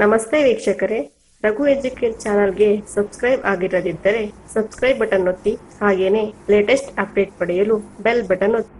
ನಮಸ್ತೆ ವೀಕ್ಷಕರೇ. ರಘು ಎಜುಕೇಟ್ ಚಾನಲ್ಗೆ ಸಬ್ಸ್ಕ್ರೈಬ್ ಆಗಿರದಿದ್ದರೆ ಸಬ್ಸ್ಕ್ರೈಬ್ ಬಟನ್ ಒತ್ತಿ, ಹಾಗೇನೆ ಲೇಟೆಸ್ಟ್ ಅಪ್ಡೇಟ್ ಪಡೆಯಲು ಬೆಲ್ ಬಟನ್ ಒತ್ತಿ.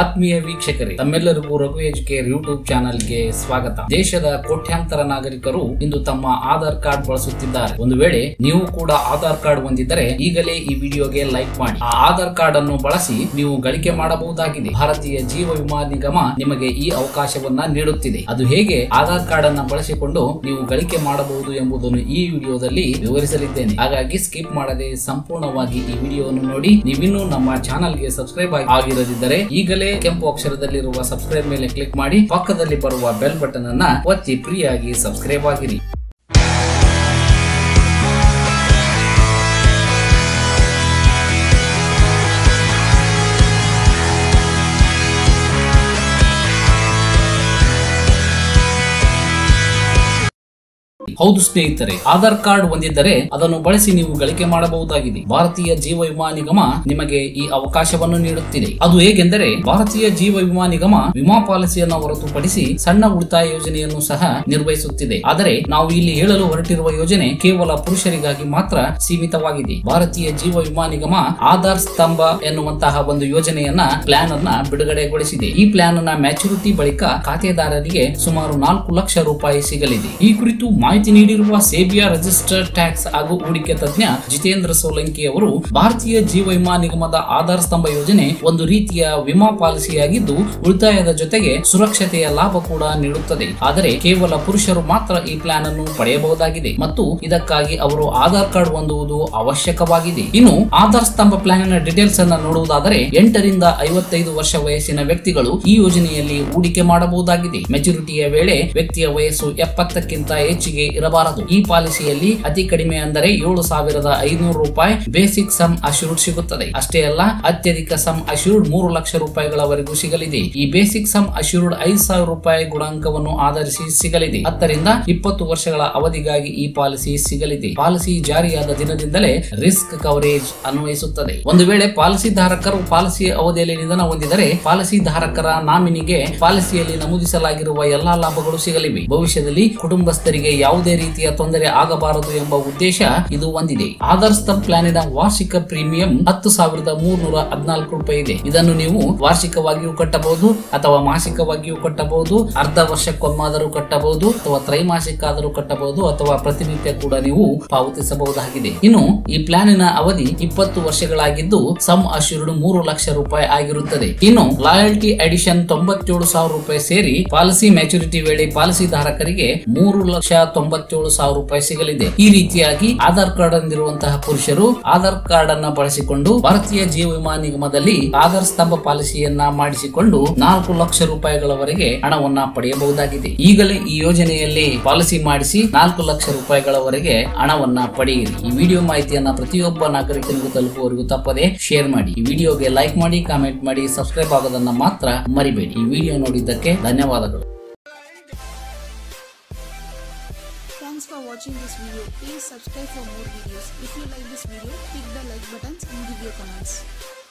ಆತ್ಮೀಯ ವೀಕ್ಷಕರೇ, ತಮ್ಮೆಲ್ಲರಿಗೂ ರಘು ಎಜುಕೇರ್ ಯೂಟ್ಯೂಬ್ ಚಾನಲ್ಗೆ ಸ್ವಾಗತ. ದೇಶದ ಕೋಟ್ಯಾಂತರ ನಾಗರಿಕರು ಇಂದು ತಮ್ಮ ಆಧಾರ್ ಕಾರ್ಡ್ ಬಳಸುತ್ತಿದ್ದಾರೆ. ಒಂದು ವೇಳೆ ನೀವು ಕೂಡ ಆಧಾರ್ ಕಾರ್ಡ್ ಹೊಂದಿದ್ದರೆ ಈಗಲೇ ಈ ವಿಡಿಯೋಗೆ ಲೈಕ್ ಮಾಡಿ. ಆ ಆಧಾರ್ ಕಾರ್ಡ್ ಅನ್ನು ಬಳಸಿ ನೀವು ಗಳಿಕೆ ಮಾಡಬಹುದಾಗಿದೆ. ಭಾರತೀಯ ಜೀವ ವಿಮಾ ನಿಗಮ ನಿಮಗೆ ಈ ಅವಕಾಶವನ್ನ ನೀಡುತ್ತಿದೆ. ಅದು ಹೇಗೆ ಆಧಾರ್ ಕಾರ್ಡ್ ಅನ್ನ ಬಳಸಿಕೊಂಡು ನೀವು ಗಳಿಕೆ ಮಾಡಬಹುದು ಎಂಬುದನ್ನು ಈ ವಿಡಿಯೋದಲ್ಲಿ ವಿವರಿಸಲಿದ್ದೇನೆ. ಹಾಗಾಗಿ ಸ್ಕಿಪ್ ಮಾಡದೆ ಸಂಪೂರ್ಣವಾಗಿ ಈ ವಿಡಿಯೋವನ್ನು ನೋಡಿ. ನೀವಿನ್ನೂ ನಮ್ಮ ಚಾನಲ್ಗೆ ಸಬ್ಸ್ಕ್ರೈಬ್ ಆಗಿರದಿದ್ದರೆ ಈಗಲೇ ಕೆಂಪು ಅಕ್ಷರದಲ್ಲಿರುವ ಸಬ್ಸ್ಕ್ರೈಬ್ ಮೇಲೆ ಕ್ಲಿಕ್ ಮಾಡಿ ಪಕ್ಕದಲ್ಲಿ ಬರುವ ಬೆಲ್ ಬಟನ್ ಅನ್ನ ಒತ್ತಿ ಫ್ರೀಯಾಗಿ ಸಬ್ಸ್ಕ್ರೈಬ್ ಆಗಿರಿ. ಹೌದು ಸ್ನೇಹಿತರೆ, ಆಧಾರ್ ಕಾರ್ಡ್ ಹೊಂದಿದ್ದರೆ ಅದನ್ನು ಬಳಸಿ ನೀವು ಗಳಿಕೆ ಮಾಡಬಹುದಾಗಿದೆ. ಭಾರತೀಯ ಜೀವ ವಿಮಾ ನಿಗಮ ನಿಮಗೆ ಈ ಅವಕಾಶವನ್ನು ನೀಡುತ್ತಿದೆ. ಅದು ಹೇಗೆಂದರೆ, ಭಾರತೀಯ ಜೀವ ವಿಮಾ ನಿಗಮ ವಿಮಾ ಪಾಲಿಸಿಯನ್ನು ಹೊರತುಪಡಿಸಿ ಸಣ್ಣ ಉಳಿತಾಯ ಯೋಜನೆಯನ್ನು ಸಹ ನಿರ್ವಹಿಸುತ್ತಿದೆ. ಆದರೆ, ನಾವು ಇಲ್ಲಿ ಹೇಳಲು ಹೊರಟಿರುವ ಯೋಜನೆ ಕೇವಲ ಪುರುಷರಿಗಾಗಿ ಮಾತ್ರ ಸೀಮಿತವಾಗಿದೆ. ಭಾರತೀಯ ಜೀವ ವಿಮಾ ನಿಗಮ ಆಧಾರ್ ಸ್ತಂಭ ಎನ್ನುವಂತಹ ಒಂದು ಯೋಜನೆಯನ್ನ ಪ್ಲಾನ್ ಅನ್ನ ಬಿಡುಗಡೆಗೊಳಿಸಿದೆ. ಈ ಪ್ಲಾನ್ ಅನ್ನ ಮ್ಯಾಚುರಿಟಿ ಬಳಿಕ ಖಾತೆದಾರರಿಗೆ ಸುಮಾರು ನಾಲ್ಕು ಲಕ್ಷ ರೂಪಾಯಿ ಸಿಗಲಿದೆ. ಈ ಕುರಿತು ಮಾಹಿತಿ ನೀಡಿರುವ ಸೇಬಿಯಾ ರಿಜಿಸ್ಟರ್ಡ್ ಟ್ಯಾಕ್ಸ್ ಹಾಗೂ ಹೂಡಿಕೆ ತಜ್ಞ ಜಿತೇಂದ್ರ ಸೋಲಂಕಿ ಅವರು, ಭಾರತೀಯ ಜೀವ ವಿಮಾ ನಿಗಮದ ಆಧಾರ್ ಸ್ತಂಭ ಯೋಜನೆ ಒಂದು ರೀತಿಯ ವಿಮಾ ಪಾಲಿಸಿಯಾಗಿದ್ದು, ಉಳಿತಾಯದ ಜೊತೆಗೆ ಸುರಕ್ಷತೆಯ ಲಾಭ ಕೂಡ ನೀಡುತ್ತದೆ. ಆದರೆ ಕೇವಲ ಪುರುಷರು ಮಾತ್ರ ಈ ಪ್ಲಾನ್ ಅನ್ನು ಪಡೆಯಬಹುದಾಗಿದೆ ಮತ್ತು ಇದಕ್ಕಾಗಿ ಅವರು ಆಧಾರ್ ಕಾರ್ಡ್ ಹೊಂದುವುದು ಅವಶ್ಯಕವಾಗಿದೆ. ಇನ್ನು, ಆಧಾರ್ ಸ್ತಂಭ ಪ್ಲಾನ್ನ ಡೀಟೇಲ್ಸ್ ಅನ್ನು ನೋಡುವುದಾದರೆ, ಎಂಟರಿಂದ ಐವತ್ತೈದು ವರ್ಷ ವಯಸ್ಸಿನ ವ್ಯಕ್ತಿಗಳು ಈ ಯೋಜನೆಯಲ್ಲಿ ಹೂಡಿಕೆ ಮಾಡಬಹುದಾಗಿದೆ. ಮೆಚುರಿಟಿಯ ವೇಳೆ ವ್ಯಕ್ತಿಯ ವಯಸ್ಸು ಎಪ್ಪತ್ತಕ್ಕಿಂತ ಹೆಚ್ಚಿಗೆ ಇರಬಾರದು. ಈ ಪಾಲಿಸಿಯಲ್ಲಿ ಅತಿ ಕಡಿಮೆ ಅಂದರೆ ಏಳು ಸಾವಿರದ ಐನೂರು ರೂಪಾಯಿ ಬೇಸಿಕ್ ಸಮ್ ಅಶ್ಯೂರ್ಡ್ ಸಿಗುತ್ತದೆ. ಅಷ್ಟೇ ಅಲ್ಲ, ಅತ್ಯಧಿಕ ಸಮ್ ಅಶ್ಯೂರ್ಡ್ ಮೂರು ಲಕ್ಷ ರೂಪಾಯಿಗಳವರೆಗೂ ಸಿಗಲಿದೆ. ಈ ಬೇಸಿಕ್ ಸಮ್ ಅಶ್ಯೂರ್ಡ್ ಐದು ಸಾವಿರ ರೂಪಾಯಿ ಗುಣಾಂಕವನ್ನು ಆಧರಿಸಿ ಸಿಗಲಿದೆ. ಹತ್ತರಿಂದ ಇಪ್ಪತ್ತು ವರ್ಷಗಳ ಅವಧಿಗಾಗಿ ಈ ಪಾಲಿಸಿ ಸಿಗಲಿದೆ. ಪಾಲಿಸಿ ಜಾರಿಯಾದ ದಿನದಿಂದಲೇ ರಿಸ್ಕ್ ಕವರೇಜ್ ಅನ್ವಯಿಸುತ್ತದೆ. ಒಂದು ವೇಳೆ ಪಾಲಿಸಿ ಧಾರಕರು ಪಾಲಿಸಿ ಅವಧಿಯಲ್ಲಿ ನಿಧನ ಹೊಂದಿದರೆ ಪಾಲಿಸಿ ಧಾರಕರ ನಾಮಿನಿಗೆ ಪಾಲಿಸಿಯಲ್ಲಿ ನಮೂದಿಸಲಾಗಿರುವ ಎಲ್ಲಾ ಲಾಭಗಳು ಸಿಗಲಿವೆ. ಭವಿಷ್ಯದಲ್ಲಿ ಕುಟುಂಬಸ್ಥರಿಗೆ ಯಾವುದೇ ರೀತಿಯ ತೊಂದರೆ ಆಗಬಾರದು ಎಂಬ ಉದ್ದೇಶ ಇದು ಹೊಂದಿದೆ. ಆಧಾರ್ ಪ್ಲಾನ್ ಪ್ಲಾನಿನ ವಾರ್ಷಿಕ ಪ್ರೀಮಿಯಂ ಹತ್ತು ಸಾವಿರದ ಮೂರ್ನೂರ ಹದಿನಾಲ್ಕು ರೂಪಾಯಿ ಇದೆ. ಇದನ್ನು ನೀವು ವಾರ್ಷಿಕವಾಗಿಯೂ ಕಟ್ಟಬಹುದು ಅಥವಾ ಮಾಸಿಕವಾಗಿಯೂ ಕಟ್ಟಬಹುದು, ಅರ್ಧ ವರ್ಷಕ್ಕೊಮ್ಮಾದರೂ ಕಟ್ಟಬಹುದು ಅಥವಾ ತ್ರೈಮಾಸಿಕ ಆದರೂ ಕಟ್ಟಬಹುದು ಅಥವಾ ಪ್ರತಿನಿತ್ಯ ಕೂಡ ನೀವು ಪಾವತಿಸಬಹುದಾಗಿದೆ. ಇನ್ನು ಈ ಪ್ಲಾನಿನ ಅವಧಿ ಇಪ್ಪತ್ತು ವರ್ಷಗಳಾಗಿದ್ದು ಸಮ್ ಅಶ್ಯೂರ್ಡ್ ಮೂರು ಲಕ್ಷ ರೂಪಾಯಿ ಆಗಿರುತ್ತದೆ. ಇನ್ನು ಲಾಯಲ್ಟಿ ಅಡಿಷನ್ ತೊಂಬತ್ತೇಳು ಸಾವಿರ ರೂಪಾಯಿ ಸೇರಿ ಪಾಲಿಸಿ ಮೆಚುರಿಟಿ ವೇಳೆ ಪಾಲಿಸಿ ಧಾರಕರಿಗೆ ಮೂರು ಲಕ್ಷ ತೊಂಬತ್ತೇಳು ಸಾವಿರ ರೂಪಾಯಿ ಸಿಗಲಿದೆ. ಈ ರೀತಿಯಾಗಿ ಆಧಾರ್ ಕಾರ್ಡ್ ಹೊಂದಿರುವಂತಹ ಪುರುಷರು ಆಧಾರ್ ಕಾರ್ಡ್ ಅನ್ನ ಬಳಸಿಕೊಂಡು ಭಾರತೀಯ ಜೀವ ವಿಮಾ ನಿಗಮದಲ್ಲಿ ಆಧಾರ್ ಸ್ತಂಭ ಪಾಲಿಸಿಯನ್ನ ಮಾಡಿಸಿಕೊಂಡು ನಾಲ್ಕು ಲಕ್ಷ ರೂಪಾಯಿಗಳವರೆಗೆ ಹಣವನ್ನ ಪಡೆಯಬಹುದಾಗಿದೆ. ಈಗಲೇ ಈ ಯೋಜನೆಯಲ್ಲಿ ಪಾಲಿಸಿ ಮಾಡಿಸಿ ನಾಲ್ಕು ಲಕ್ಷ ರೂಪಾಯಿಗಳವರೆಗೆ ಹಣವನ್ನ ಪಡೆಯಿರಿ. ಈ ವಿಡಿಯೋ ಮಾಹಿತಿಯನ್ನ ಪ್ರತಿಯೊಬ್ಬ ನಾಗರಿಕನಿಗೂ ತಲುಪುವವರೆಗೂ ತಪ್ಪದೆ ಶೇರ್ ಮಾಡಿ. ಈ ವಿಡಿಯೋಗೆ ಲೈಕ್ ಮಾಡಿ, ಕಾಮೆಂಟ್ ಮಾಡಿ, ಸಬ್ಸ್ಕ್ರೈಬ್ ಆಗೋದನ್ನ ಮಾತ್ರ ಮರಿಬೇಡಿ. ಈ ವಿಡಿಯೋ ನೋಡಿದ್ದಕ್ಕೆ ಧನ್ಯವಾದಗಳು. Watching this video. Please subscribe for more videos. If you like this video, click the like buttons and give your comments.